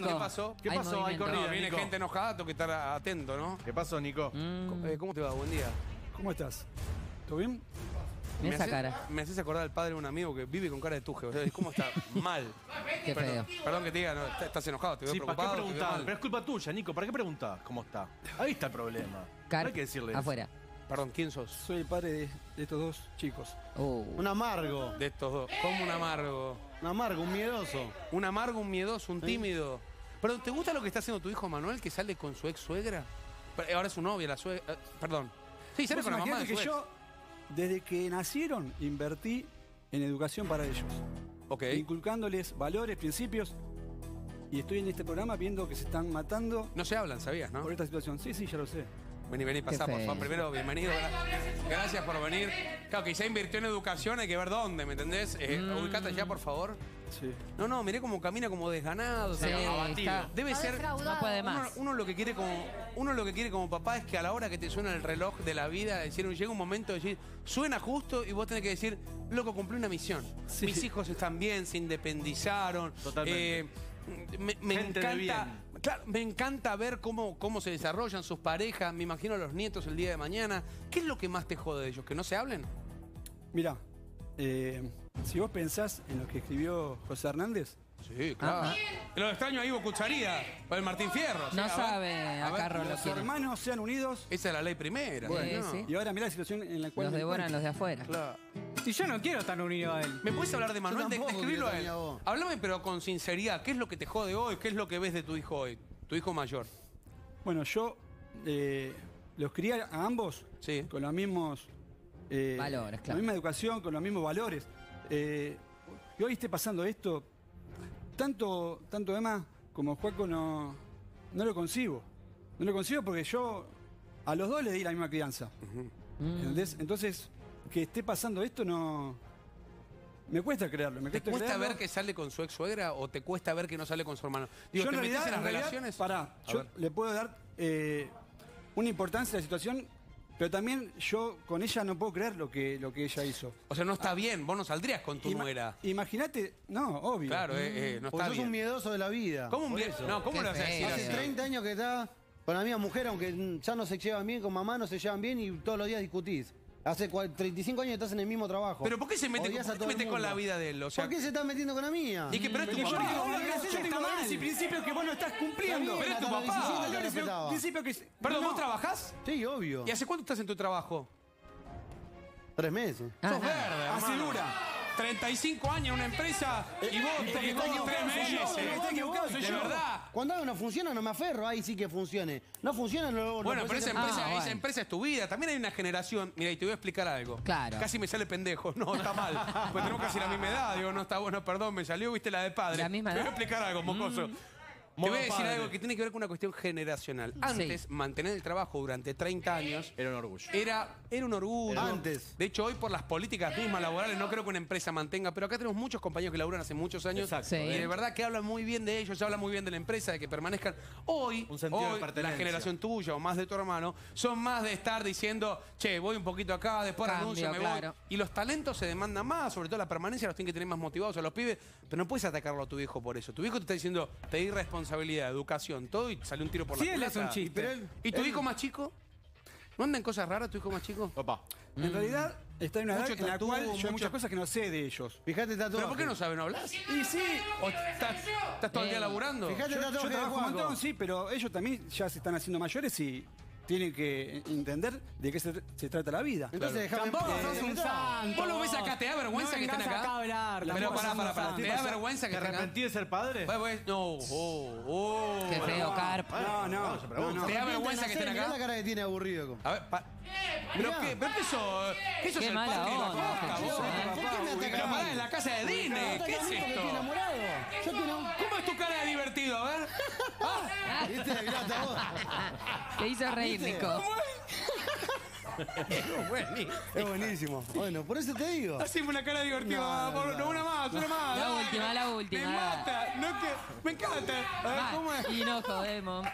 Nico. ¿Qué pasó? ¿Qué Hay pasó? Hay movimiento. corrida, No, viene Nico. gente enojada, tengo que estar atento, ¿no? ¿Qué pasó, Nico? Mm, Eh, ¿Cómo te va? Buen día. ¿Cómo estás? ¿Todo bien? mira esa hace- cara. Me haces acordar al padre de un amigo que vive con cara de tuje. O sea, ¿Cómo está? Mal. Qué feo. Perdón que te diga, no, estás- estás enojado, te veo Sí, ¿para qué preocupado. te veo preguntar? mal. Pero es culpa tuya, Nico. ¿Para qué preguntas cómo está? Ahí está el problema. Car, No hay que decirle eso. afuera. Perdón, ¿quién sos? Soy el padre de, de estos dos chicos. Uh, Un amargo, De estos dos. Como un amargo. un amargo, un miedoso. Un amargo, un miedoso, un tímido. Pero ¿te gusta lo que está haciendo tu hijo Manuel que sale con su ex suegra? Pero Ahora es su novia, la suegra. eh, perdón. Sí, sale Vos con la mamá de su que ex. yo, desde que nacieron, invertí en educación para ellos. Ok. Inculcándoles valores, principios. Y estoy en este programa viendo que se están matando No se hablan, ¿sabías, no? por esta situación. Sí, sí, ya lo sé. Vení, vení, pasá, por favor. Primero, bienvenido. gra- Gracias por venir. Claro, ya invirtió en educación, hay que ver dónde, ¿me entendés? Eh, Mm. Ubicate allá, por favor. Sí. No, no, miré cómo camina como desganado. abatido. está- Debe ser. No puede Uno, más. uno lo que quiere como uno lo que quiere como papá es que a la hora que te suena el reloj de la vida, decir, llega un momento de decir, suena justo y vos tenés que decir, loco, cumplí una misión. Sí. Mis hijos están bien, se independizaron. Totalmente. Eh, me, me Gente de encanta, claro, me encanta ver cómo, cómo se desarrollan sus parejas, me imagino a los nietos el día de mañana. ¿Qué es lo que más te jode de ellos? ¿Que no se hablen? Mira, eh, si vos pensás en lo que escribió José Hernández, Sí, claro. Lo extraño a Ivo Cucharida, para el Martín Fierro. No sabe, a. Rolo los quiere. hermanos sean unidos. Esa es la ley primera. Bueno, ¿no? sí. Y ahora mirá la situación en la cual Los devoran los de afuera. Claro. Y yo no quiero estar unido a él. ¿Me puedes hablar de Manuel? De, tampoco describirlo a quiero él. estar a vos. Háblame, pero con sinceridad. ¿Qué es lo que te jode hoy? ¿Qué es lo que ves de tu hijo hoy? Tu hijo mayor. Bueno, yo eh, los crié a ambos Sí. con los mismos eh, Valores, Con claro. la misma educación, con los mismos valores. Eh, y hoy esté pasando esto, tanto, tanto Emma como Juaco no, no lo concibo. No lo concibo porque yo a los dos le di la misma crianza. ¿Entendés? Entonces, que esté pasando esto no. Me cuesta creerlo. Me ¿Te cuesta, creerlo. ver que sale con su ex suegra o te cuesta ver que no sale con su hermano? Digo, yo ¿te en metes realidad, en las en realidad, relaciones? pará, A yo ver. le puedo dar eh, una importancia a la situación, pero también yo con ella no puedo creer lo que, lo que ella hizo. O sea, no está bien. Vos no saldrías con tu Ima- nuera. Imagínate, no, obvio. Claro, eh, eh, no Porque está sos un bien. miedoso de la vida. ¿Cómo un eso. No, ¿cómo le vas a decir. Hace así? 30 años que está con la misma mujer, aunque ya no se llevan bien, con mamá no se llevan bien y todos los días discutís. Hace cua- 35 años que estás en el mismo trabajo. Pero ¿por qué se mete, Odias ¿por a qué mete el con la vida de él? O sea, ¿Por qué se está metiendo con la mía? ¿Y qué, pero es tu yo papá. tengo no, no, yo tengo valores y principios que vos no estás cumpliendo. Pero es tu papá. 17 te Valores y respetaba. principios que... Perdón, no, ¿vos trabajás? Sí, obvio. ¿Y hace cuánto estás en tu trabajo? Tres meses. Sos verde, dura. 35 años en una empresa y vos que te está equivocado tres meses. De yo. verdad. Cuando algo no funciona, no me aferro, ahí sí que funcione. No funciona, no lo Bueno, pero esa empresa, Ah, esa bueno. empresa es tu vida. También hay una generación. Mira, y te voy a explicar algo. Claro. Casi me sale pendejo. No, está mal. Pues tenemos casi la misma edad. Digo, no está bueno, perdón, me salió, viste, la de padre. ¿La misma Te voy a edad? Mm. explicar algo, mocoso. Te voy a decir padre. algo que tiene que ver con una cuestión generacional. Antes, mantener el trabajo durante 30 años Era un orgullo. era, era un orgullo. Antes. De hecho, hoy por las políticas mismas laborales no creo que una empresa mantenga, pero acá tenemos muchos compañeros que laburan hace muchos años. Exacto. Sí. Y de verdad que hablan muy bien de ellos, se habla muy bien de la empresa, de que permanezcan. Hoy, Un sentido de hoy, la generación tuya o más de tu hermano, son más de estar diciendo, che, voy un poquito acá, después Cambio, renuncio, me claro. voy. Y los talentos se demandan más, sobre todo la permanencia, los tienen que tener más motivados a los pibes, pero no puedes atacarlo a tu hijo por eso. Tu hijo te está diciendo, pedí responsabilidad, educación, todo, y sale un tiro por la Sí, él es un chiste. Pero él- ¿Y tu él- hijo más chico? ¿No andan cosas raras tu hijo más chico? Papá. En realidad, está en una edad Mucho en la tatú, cual yo mucho- hay muchas cosas que no sé de ellos. Fíjate, está todo. ¿Pero por qué no saben hablar? Y sí, ¿O estás, estás todo el día Ey. laburando? Fíjate, yo, está todo yo que trabajo un montón, sí, pero ellos también ya se están haciendo mayores y tienen que entender de qué se, se trata la vida. Entonces déjame. Tampoco eh, sos un santo. ¿Vos lo ves acá? ¿Te da vergüenza No que estén vengas acá? acá a hablar, Pero tampoco pará, sos pará, un pará. santo. ¿Te da vergüenza que ¿Te estén acá? arrepentí de ser padre? Bueno, bueno, No, oh, oh. Qué feo, Carp. No, no, no, no. ¿Te da vergüenza que estén Mirá la acá? cara que tiene aburrido. A ver, pa- ¿Pero qué? ¿Pero qué sos? ¿Qué sos Qué el mala padre de la onda, vos? ¿eh? ¿Por qué me Pero atacás? pará, en la casa de Disney. ¿Qué es Estoy esto? enamorado. Yo quiero. ¿Cómo es tu cara de ver. Ah, ¿Viste? Grata vos. Te hizo reír, Nico. Es buenísimo. Bueno, por eso te digo. Haceme una cara divertida. No, por- no. una más, una más. La dale. última, la última. Me mata. No que, me encanta. A ver, ¿cómo es? Y no jodemos.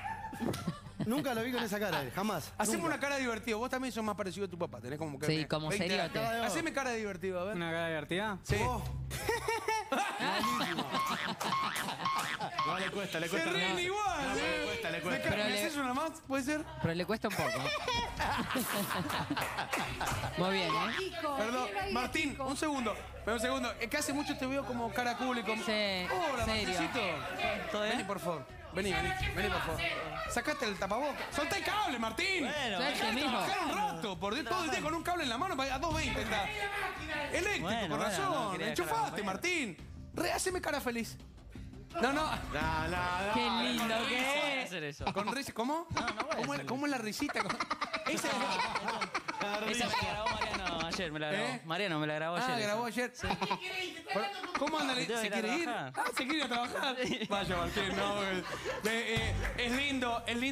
Nunca lo vi con esa cara, jamás. Haceme Nunca. una cara divertida. Vos también sos más parecido a tu papá. Tenés como que. Sí, como 20 seriote. años. Haceme cara de divertido, a ver. Una cara divertida. Sí. Vos. Buenísimo. No le cuesta, le Se cuesta. ríen No, igual, no, eh. le cuesta, le ¿Me, cuesta. Pero ¿me le- haces una más? ¿Puede ser? Pero le cuesta un poco. Muy bien, ¿eh? Perdón, Martín, un segundo. Un segundo. Es que hace mucho te veo como cara cool y como. Sí, Hola, serio. Martincito. ¿Todo bien? Vení, por favor. Vení, vení, vení, por favor. Sacate el tapabocas. Soltá el cable, Martín. Bueno, Dejá de trabajar un rato, por Dios, todo el día con un cable en la mano, a 2.20 está. Eléctrico, Bueno, con bueno, razón. no, quería dejar Enchufaste. Martín. Re, haceme cara feliz. No, no. No, no, no. Qué lindo ¿Qué que es. hacer eso? Con risa, ¿cómo? no voy a ¿Cómo, es- hacer cómo es la risita? Con- Esa Esa me la grabó Mariano ayer, me la grabó. ¿Eh? Mariano me la grabó ayer. Ah, grabó ayer. ¿Cómo anda? ¿Se que ir a quiere ir? trabajar. Ah, ¿se quiere ir a trabajar? Vaya, Martín, no. eh, eh, es lindo, es lindo.